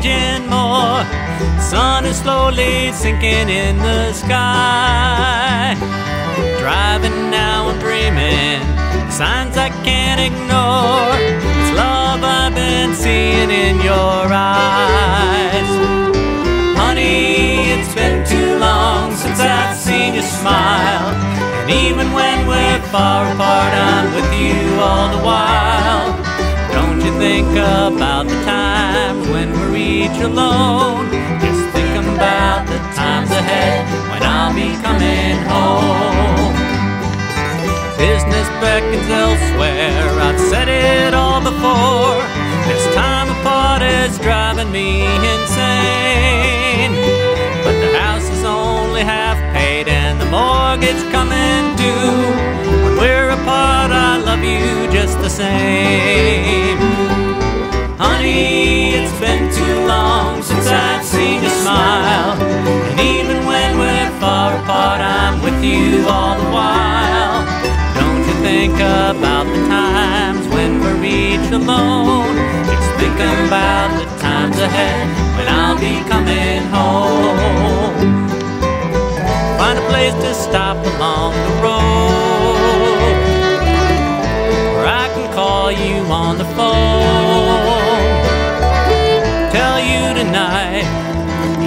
raging more. Sun is slowly sinking in the sky. Driving now, I'm dreaming. Signs I can't ignore. It's love I've been seeing in your eyes. Honey, it's been too long since I've seen you smile. And even when we're far apart, I'm with you all the while. About the times when we're each alone? Just think about the times ahead when I'll be coming home. Business beckons elsewhere, I've said it all before. This time apart is driving me insane. But the house is only half paid and the mortgage coming due. When we're apart, I love you just the same. Apart, I'm with you all the while. Don't you think about the times when we're each alone? Just think about the times ahead when I'll be coming home. Find a place to stop along the road where I can call you on the phone. Tell you tonight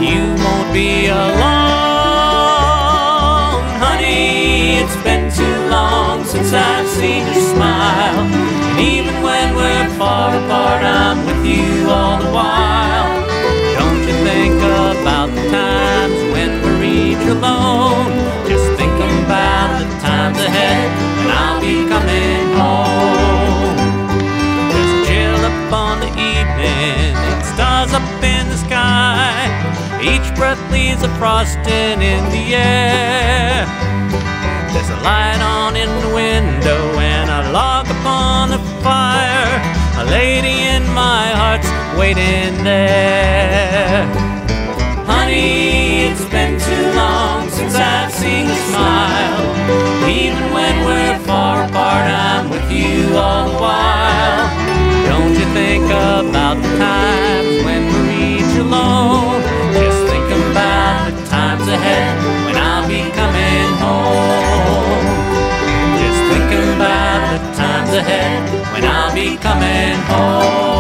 you won't be alone, since I've seen you smile, and even when we're far apart, I'm with you all the while. Don't you think about the times when we're each alone? Just think about the times ahead when I'll be coming home. A chill up on the evening, and stars up in the sky. Each breath leaves a frosting in the air. There's a light on in the window, and I log upon the fire. A lady in my heart's waiting there. Honey, when I'll be coming home.